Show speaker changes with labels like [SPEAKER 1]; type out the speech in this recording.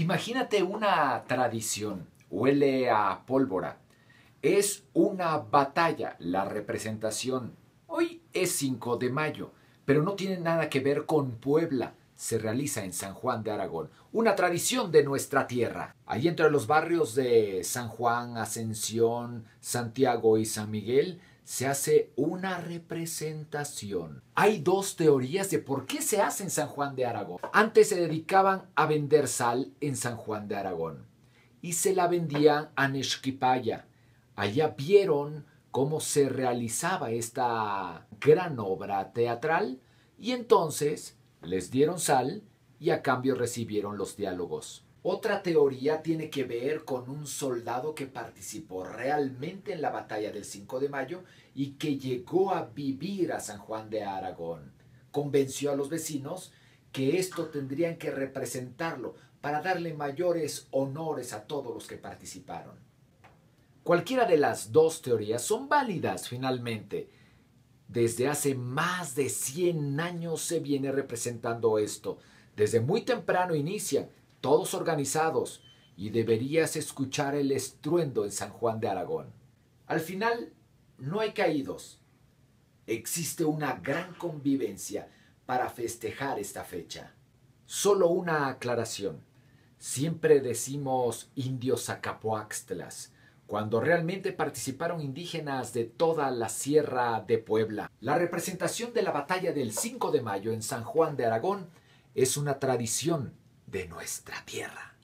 [SPEAKER 1] Imagínate una tradición, huele a pólvora. Es una batalla, la representación. Hoy es 5 de mayo, pero no tiene nada que ver con Puebla. Se realiza en San Juan de Aragón, una tradición de nuestra tierra. Allí entre los barrios de San Juan, Ascensión, Santiago y San Miguel se hace una representación. Hay dos teorías de por qué se hace en San Juan de Aragón. Antes se dedicaban a vender sal en San Juan de Aragón y se la vendían a Neshquipaya. Allá vieron cómo se realizaba esta gran obra teatral y entonces les dieron sal y a cambio recibieron los diálogos. Otra teoría tiene que ver con un soldado que participó realmente en la batalla del 5 de mayo y que llegó a vivir a San Juan de Aragón. Convenció a los vecinos que esto tendrían que representarlo para darle mayores honores a todos los que participaron. Cualquiera de las dos teorías son válidas finalmente. Desde hace más de 100 años se viene representando esto. Desde muy temprano inicia todos organizados, y deberías escuchar el estruendo en San Juan de Aragón. Al final, no hay caídos. Existe una gran convivencia para festejar esta fecha. Solo una aclaración. Siempre decimos indios acapoaxtlas, cuando realmente participaron indígenas de toda la Sierra de Puebla. La representación de la batalla del 5 de mayo en San Juan de Aragón es una tradición de nuestra tierra.